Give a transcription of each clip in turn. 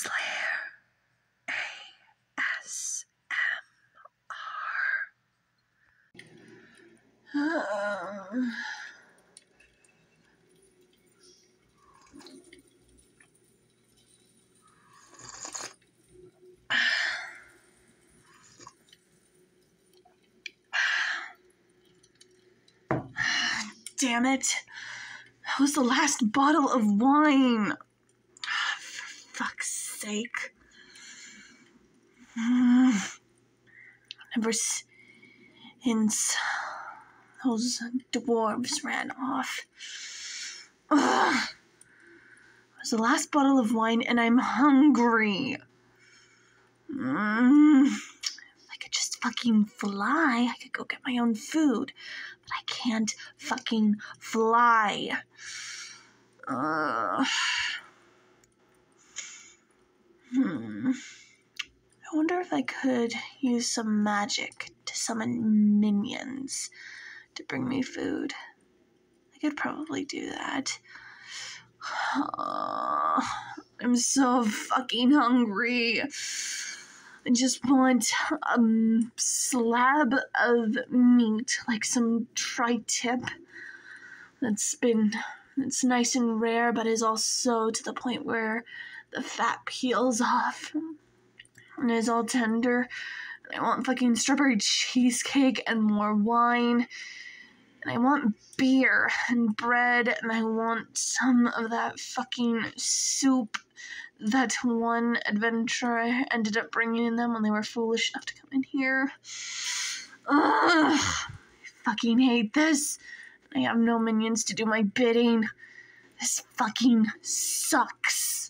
Slayer ASMR. Damn it. That was the last bottle of wine. Sake. Mm. Ever since those dwarves ran off. Ugh. It was the last bottle of wine, and I'm hungry. Mm. If I could just fucking fly, I could go get my own food. But I can't fucking fly. Ugh. Hmm. I wonder if I could use some magic to summon minions to bring me food. I could probably do that. I'm so fucking hungry. I just want a slab of meat, like some tri tip that's been it's nice and rare, but is also to the point where the fat peels off and is all tender. I want fucking strawberry cheesecake and more wine. And I want beer and bread, and I want some of that fucking soup that one adventurer ended up bringing in them when they were foolish enough to come in here. Ugh, I fucking hate this. I have no minions to do my bidding. This fucking sucks.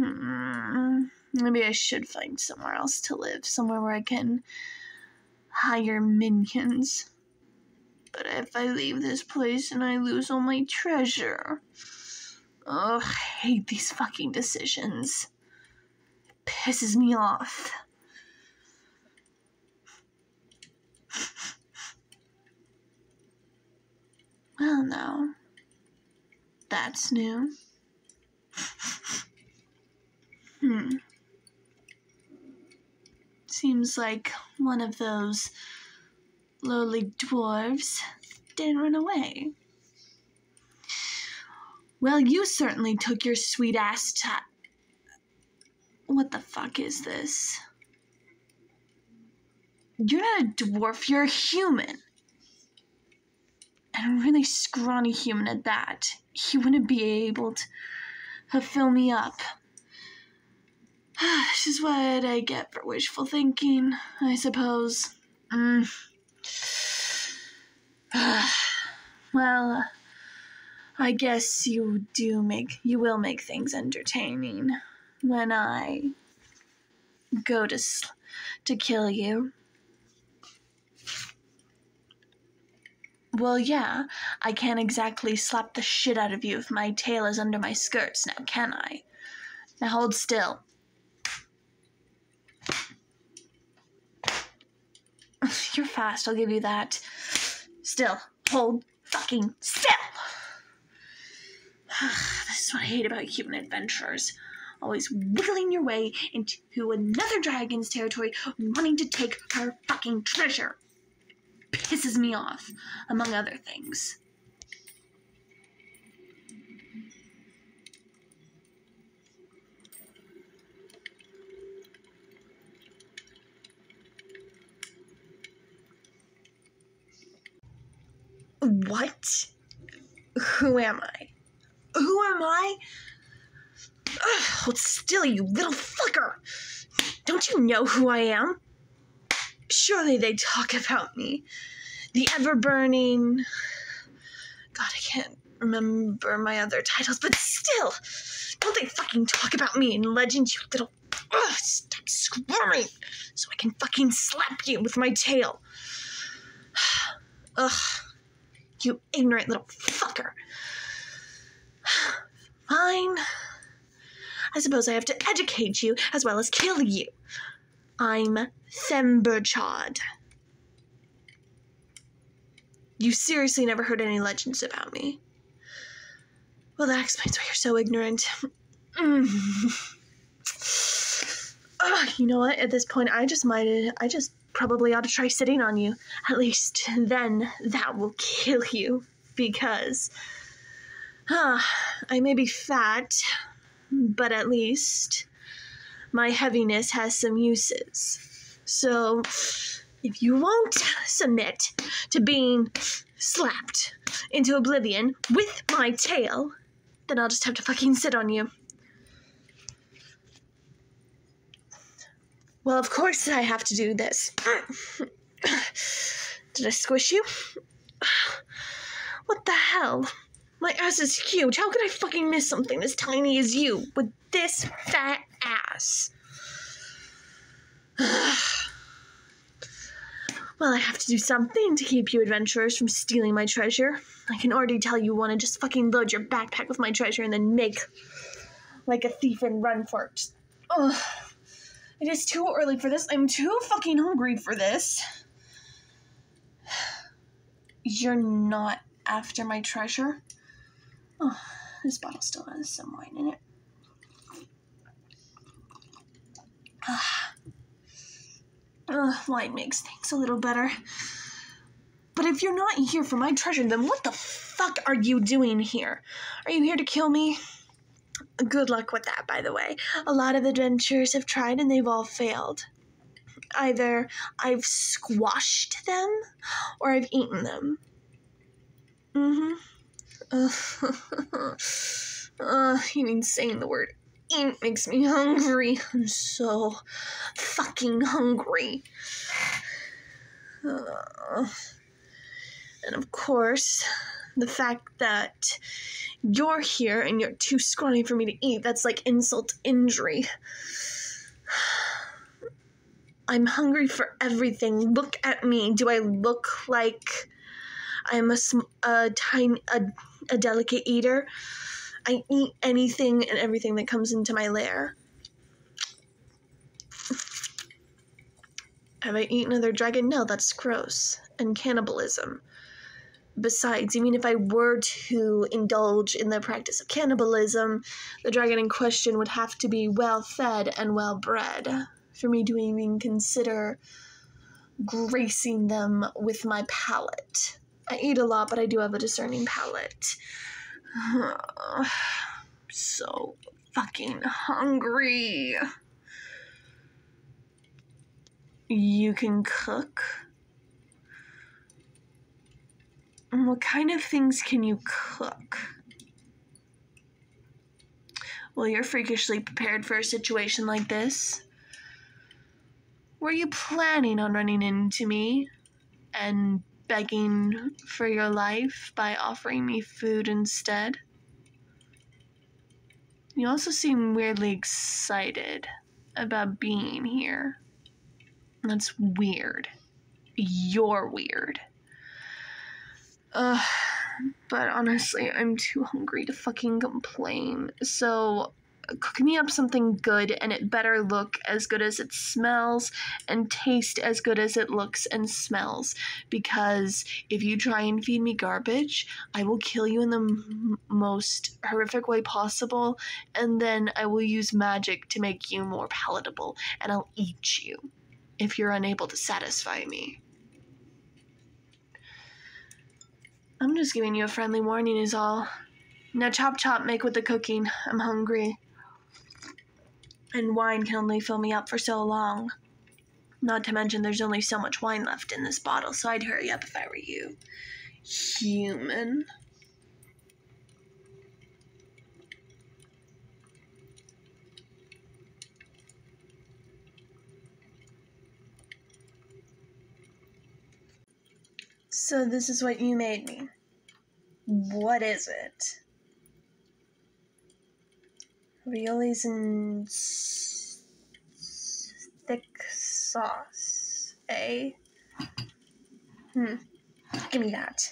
Hmm. Maybe I should find somewhere else to live, somewhere where I can hire minions. But if I leave this place and I lose all my treasure. Ugh, I hate these fucking decisions. It pisses me off. Well, now, that's new. Hmm. Seems like one of those lowly dwarves didn't run away. Well, you certainly took your sweet ass to. What the fuck is this? You're not a dwarf, you're a human. And a really scrawny human at that. You wouldn't be able to fill me up. this is what I get for wishful thinking, I suppose. Mm. well, I guess you do make you will make things entertaining when I go to sl- to kill you. Well, yeah, I can't exactly slap the shit out of you if my tail is under my skirts, now can I? Now hold still. You're fast, I'll give you that. Still, hold fucking still! this is what I hate about human adventurers. Always wiggling your way into another dragon's territory, wanting to take her fucking treasure. Pisses me off, among other things. What? Who am I? Who am I? Ugh, hold still, you little fucker! Don't you know who I am? Surely they talk about me. The ever burning. God, I can't remember my other titles, but still! Don't they fucking talk about me in legends, you little. Ugh, stop squirming so I can fucking slap you with my tail. Ugh. You ignorant little fucker. Fine. I suppose I have to educate you as well as kill you. I'm Themberchaud. You seriously never heard any legends about me? Well, that explains why you're so ignorant. Mm. Ugh, you know what? At this point, I just might. I just probably ought to try sitting on you. At least then that will kill you. Because. ah, I may be fat, but at least my heaviness has some uses. So, if you won't submit to being slapped into oblivion with my tail, then I'll just have to fucking sit on you. Well, of course I have to do this. Did I squish you? What the hell? My ass is huge. How could I fucking miss something as tiny as you with this fat ass? well, I have to do something to keep you adventurers from stealing my treasure. I can already tell you want to just fucking load your backpack with my treasure and then make like a thief and run for it. Ugh. It is too early for this. I'm too fucking hungry for this. You're not after my treasure? Oh, this bottle still has some wine in it. Ah. Wine makes things a little better. But if you're not here for my treasure, then what the fuck are you doing here? Are you here to kill me? Good luck with that, by the way. A lot of adventurers have tried and they've all failed. Either I've squashed them or I've eaten them. Mm hmm. Uh, even saying the word eat makes me hungry. I'm so fucking hungry. Uh, and of course, the fact that you're here and you're too scrawny for me to eat, that's like insult injury. I'm hungry for everything. Look at me. Do I look like I'm a, a tiny, a, a delicate eater? I eat anything and everything that comes into my lair. Have I eaten another dragon? No, that's gross. And cannibalism. Besides, even if I were to indulge in the practice of cannibalism, the dragon in question would have to be well fed and well bred for me to even consider gracing them with my palate. I eat a lot, but I do have a discerning palate. so fucking hungry. You can cook? What kind of things can you cook? Well, you're freakishly prepared for a situation like this. Were you planning on running into me and begging for your life by offering me food instead? You also seem weirdly excited about being here. That's weird. You're weird. Ugh, but honestly, I'm too hungry to fucking complain. So, cook me up something good, and it better look as good as it smells and taste as good as it looks and smells. Because if you try and feed me garbage, I will kill you in the m- most horrific way possible, and then I will use magic to make you more palatable, and I'll eat you if you're unable to satisfy me. I'm just giving you a friendly warning, is all. Now, chop chop, make with the cooking. I'm hungry. And wine can only fill me up for so long. Not to mention, there's only so much wine left in this bottle, so I'd hurry up if I were you. Human. So this is what you made me. What is it? Raviolis and thick sauce, eh? Hmm. Give me that.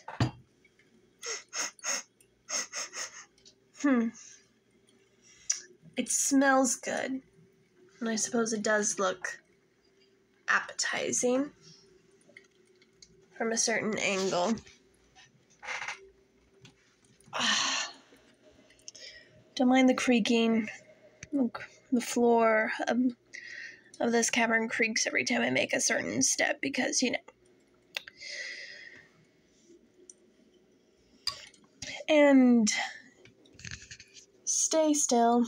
hmm. It smells good. And I suppose it does look appetizing from a certain angle. Don't mind the creaking. the floor of, of this cavern creaks every time I make a certain step because, you know. And stay still.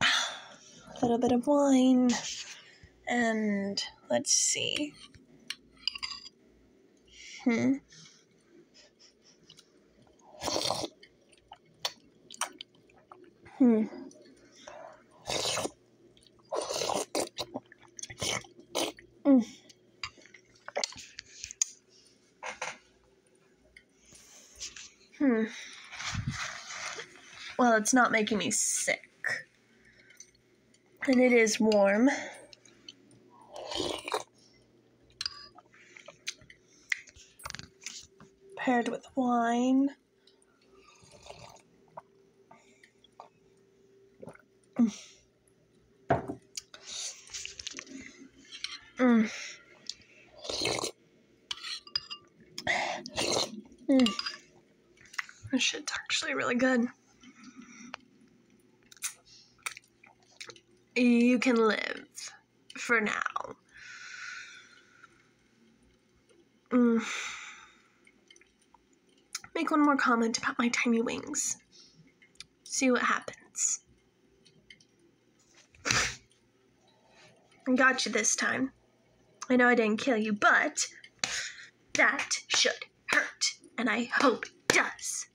A little bit of wine. And let's see. Hmm. Hmm. Mm. Hmm. Well, it's not making me sick. And it is warm. Paired with wine. Mm. Mm. This shit's actually really good. You can live for now. Mm. Make one more comment about my tiny wings. See what happens. I got you this time. I know I didn't kill you, but that should hurt, and I hope it does,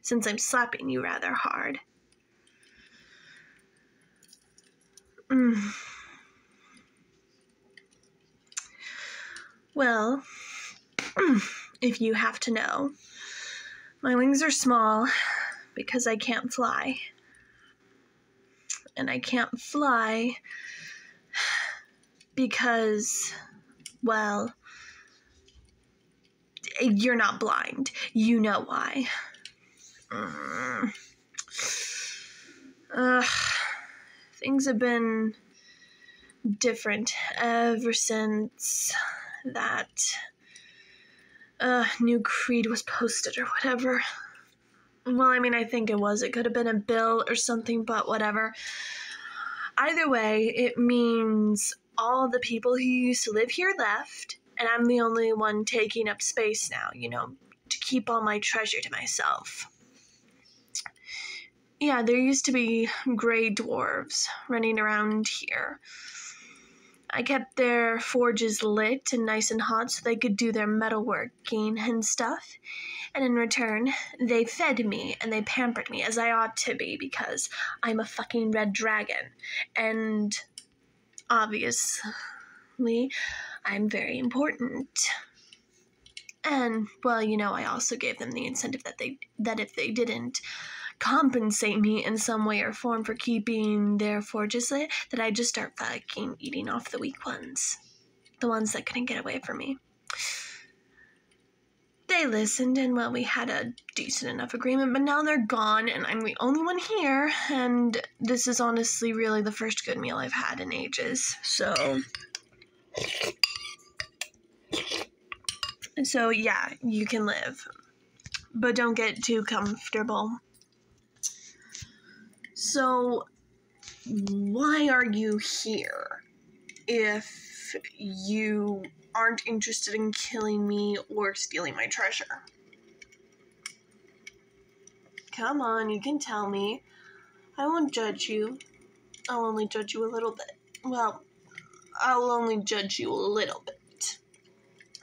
since I'm slapping you rather hard. Mm. Well, if you have to know, my wings are small because I can't fly. And I can't fly because, well, you're not blind. You know why. Mm. Ugh. Things have been different ever since that uh, new creed was posted or whatever. Well, I mean, I think it was. It could have been a bill or something, but whatever. Either way, it means all the people who used to live here left, and I'm the only one taking up space now, you know, to keep all my treasure to myself. Yeah, there used to be gray dwarves running around here. I kept their forges lit and nice and hot so they could do their metalworking and stuff. And in return, they fed me and they pampered me as I ought to be because I'm a fucking red dragon. And obviously, I'm very important. And well, you know, I also gave them the incentive that they that if they didn't compensate me in some way or form for keeping their forges lit, that I'd just start fucking eating off the weak ones. The ones that couldn't get away from me. They listened, and well, we had a decent enough agreement, but now they're gone, and I'm the only one here, and this is honestly really the first good meal I've had in ages, so. So, yeah, you can live, but don't get too comfortable. So, why are you here if you aren't interested in killing me or stealing my treasure? Come on, you can tell me. I won't judge you. I'll only judge you a little bit. Well, I'll only judge you a little bit,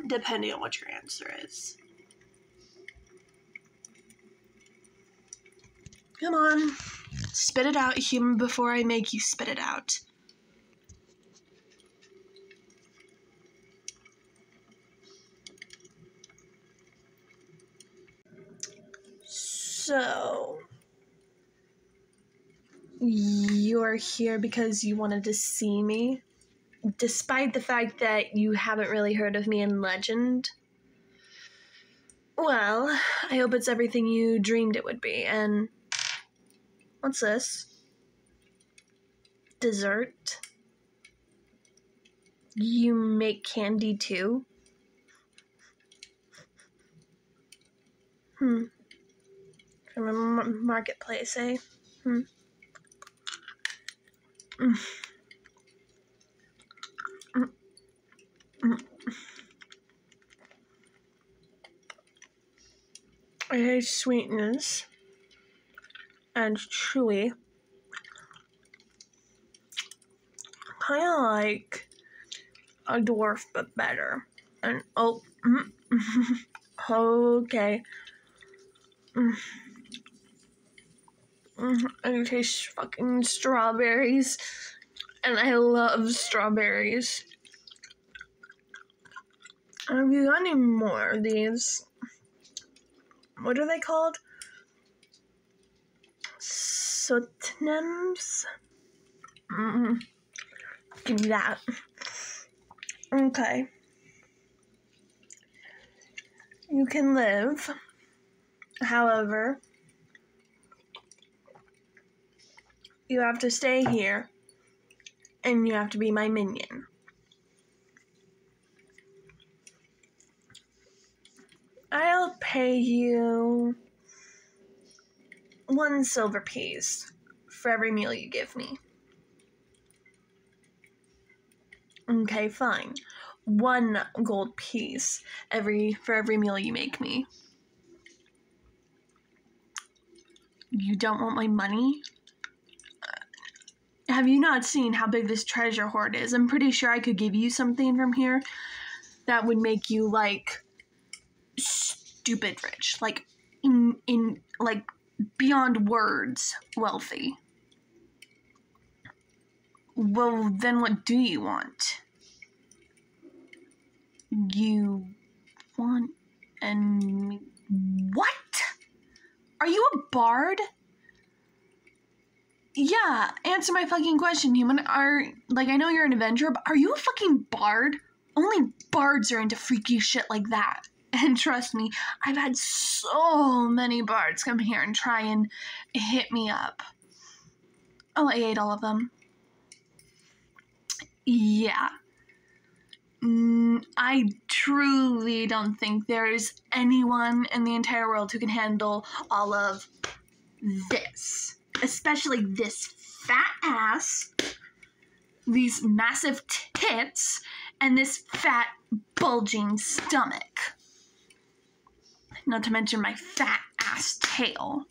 depending on what your answer is. Come on. Spit it out, human, before I make you spit it out. So, you're here because you wanted to see me, despite the fact that you haven't really heard of me in legend. Well, I hope it's everything you dreamed it would be, and What's this? Dessert? You make candy too? Hmm. from a marketplace, eh? Hmm. Mm. Mm. Mm. I hate sweetness and chewy. Kind of like a dwarf, but better. And oh, okay. Mm. Mm, I taste fucking strawberries, and I love strawberries. Have you got any more of these? What are they called? Sutnems? Mm, give me that. Okay. You can live. However, you have to stay here and you have to be my minion. I'll pay you one silver piece for every meal you give me. Okay, fine. One gold piece every for every meal you make me. You don't want my money? Uh, have you not seen how big this treasure hoard is? I'm pretty sure I could give you something from here that would make you like stupid rich, like in in like beyond words wealthy. Well, then what do you want? You want and what? Are you a bard? Yeah, answer my fucking question, human. Are like I know you're an adventurer, but are you a fucking bard? Only bards are into freaky shit like that. And trust me, I've had so many bards come here and try and hit me up. Oh, I ate all of them. Yeah. Mm, I truly don't think there is anyone in the entire world who can handle all of this especially this fat ass, these massive tits, and this fat, bulging stomach. Not to mention my fat ass tail.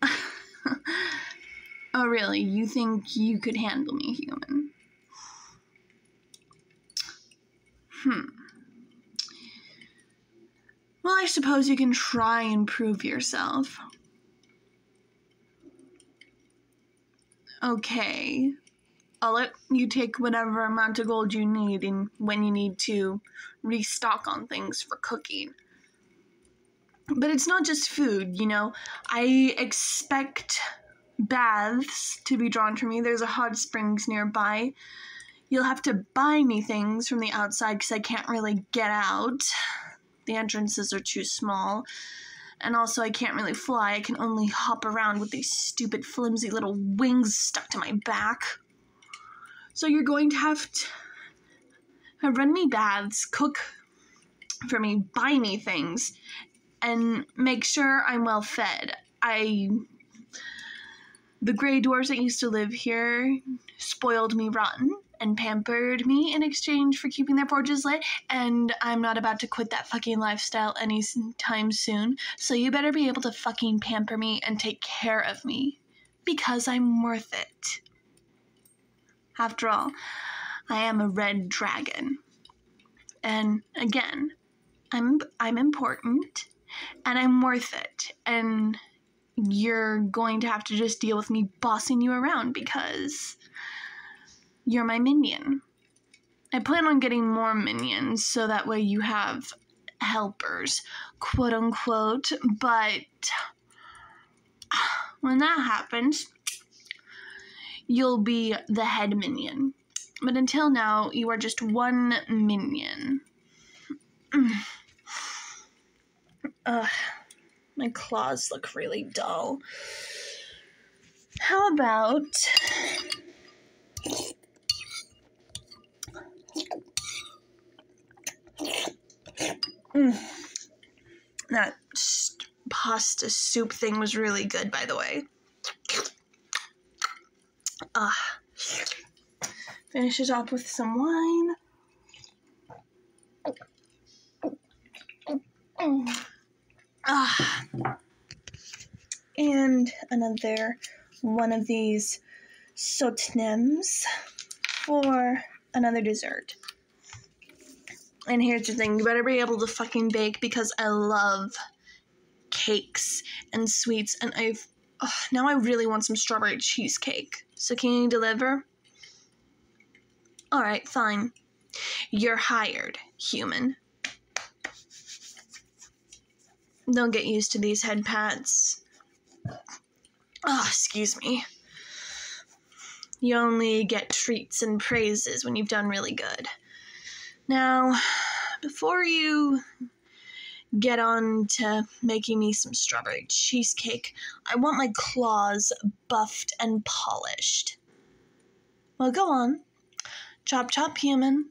oh, really? You think you could handle me, human? Hmm. Well, I suppose you can try and prove yourself. okay, I'll let you take whatever amount of gold you need and when you need to restock on things for cooking. But it's not just food, you know. I expect baths to be drawn to me. There's a hot springs nearby. You'll have to buy me things from the outside because I can't really get out. The entrances are too small and also I can't really fly. I can only hop around with these stupid flimsy little wings stuck to my back. So you're going to have to run me baths, cook for me, buy me things, and make sure I'm well fed. I the gray dwarves that used to live here spoiled me rotten and pampered me in exchange for keeping their forges lit, and I'm not about to quit that fucking lifestyle anytime soon, so you better be able to fucking pamper me and take care of me. Because I'm worth it. After all, I am a red dragon. And again, I'm I'm important and I'm worth it. And you're going to have to just deal with me bossing you around because you're my minion. I plan on getting more minions so that way you have helpers, quote unquote. But when that happens, you'll be the head minion. But until now, you are just one minion. Ugh, my claws look really dull. How about Mm. That pasta soup thing was really good, by the way. Ah. Finish it off with some wine. Ah. And another one of these sotnems for another dessert. And here's the thing you better be able to fucking bake because I love cakes and sweets. And I've. now I really want some strawberry cheesecake. So can you deliver? Alright, fine. You're hired, human. Don't get used to these head pats. Oh, excuse me. You only get treats and praises when you've done really good. Now, before you get on to making me some strawberry cheesecake, I want my claws buffed and polished. Well, go on. Chop chop, human.